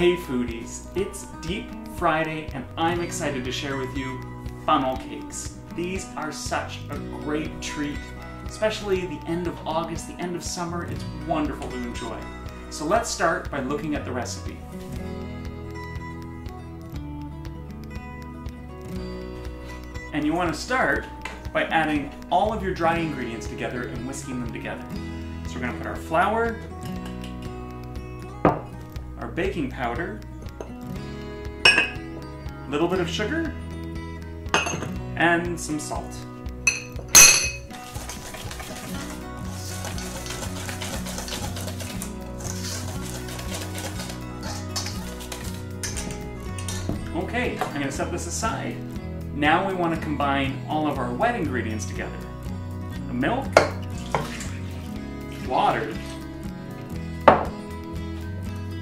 Hey foodies, it's Deep Friday and I'm excited to share with you funnel cakes. These are such a great treat, especially the end of August, the end of summer, it's wonderful to enjoy. So let's start by looking at the recipe. And you want to start by adding all of your dry ingredients together and whisking them together. So we're going to put our flour, our baking powder, a little bit of sugar, and some salt. Okay, I'm to set this aside. Now we want to combine all of our wet ingredients together. The milk, water,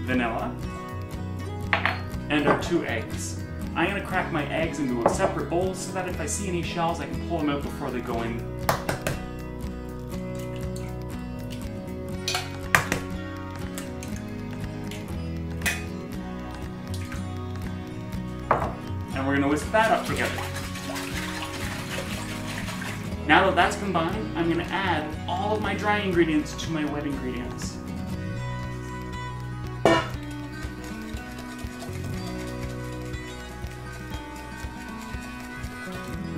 vanilla, and our two eggs. I'm to crack my eggs into a separate bowl so that if I see any shells, I can pull them out before they go in. And we're to whisk that up together. Now that that's combined, I'm to add all of my dry ingredients to my wet ingredients.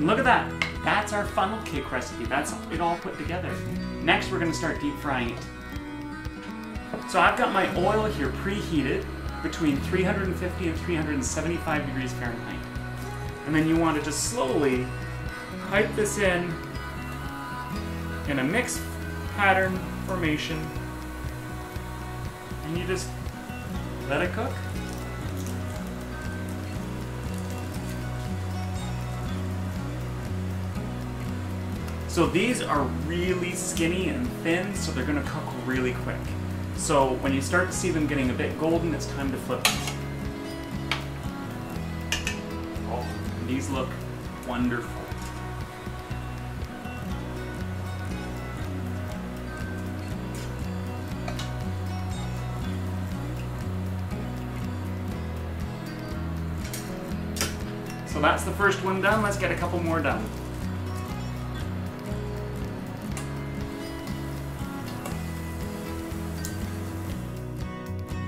And look at that. That's our funnel cake recipe. That's it all put together. Next, we're going to start deep frying it. So I've got my oil here preheated between 350 and 375 degrees Fahrenheit. And then you want to just slowly pipe this in in a mixed pattern formation. And you just let it cook. So these are really skinny and thin, so they're gonna cook really quick. So when you start to see them getting a bit golden, it's time to flip them. Oh, these look wonderful. So that's the first one done. Let's get a couple more done.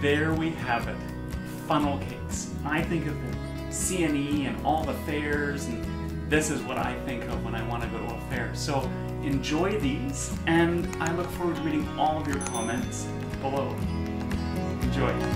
There we have it. Funnel cakes. I think of CNE and all the fairs, and this is what I think of when I want to go to a fair. So enjoy these, and I look forward to reading all of your comments below. Enjoy.